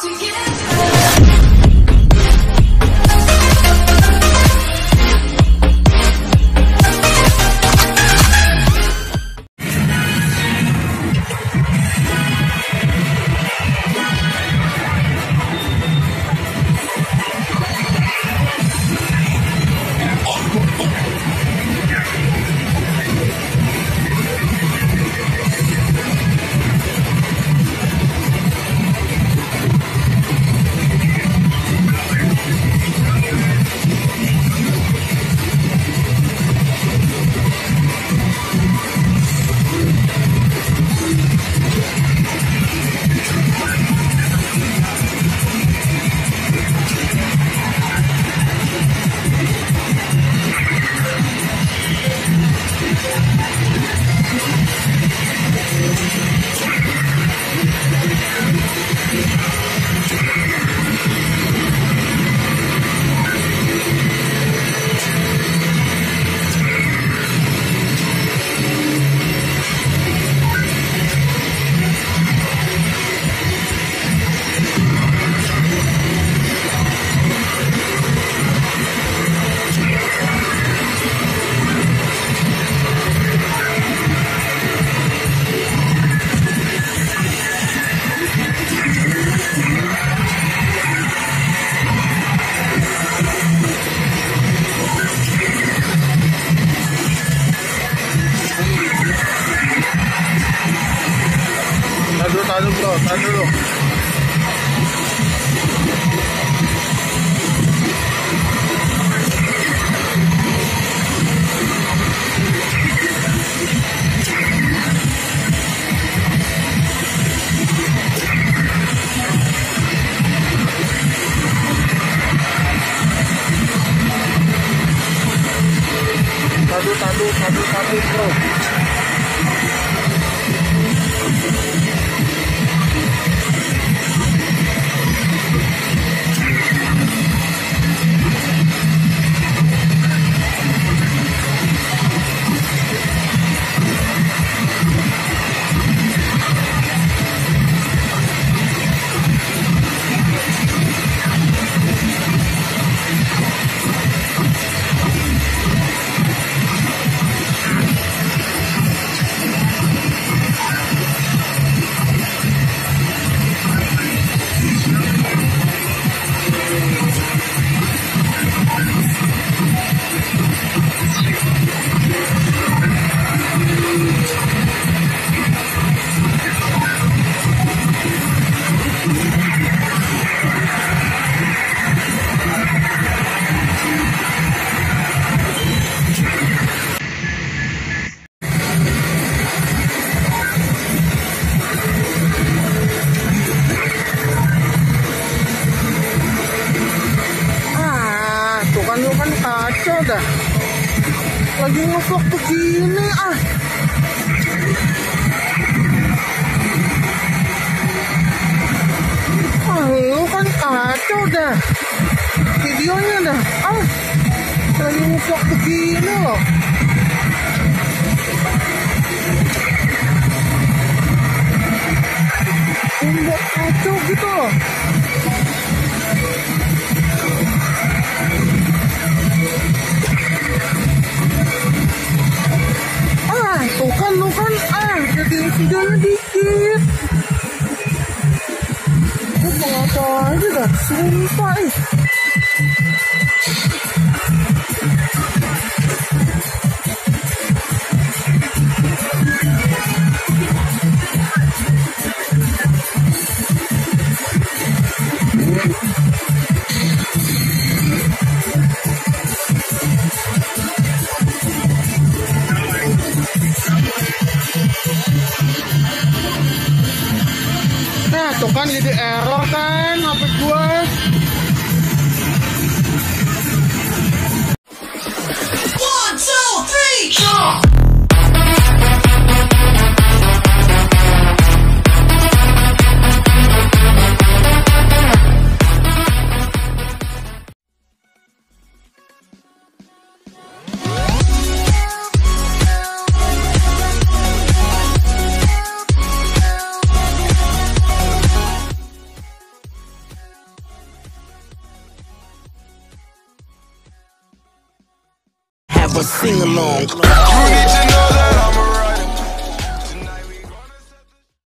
tahan dulu tahan dulu. Tadu, tadu. Dah. Lagi ngevlog begini ah. Ah, lu kan kacau dah. Videonya dah. Ah, lagi ngevlog begini loh. Membuat kacau gitu loh. Jadi tuh kan jadi error kan HP gua. a sing along. You need to know that I'm a.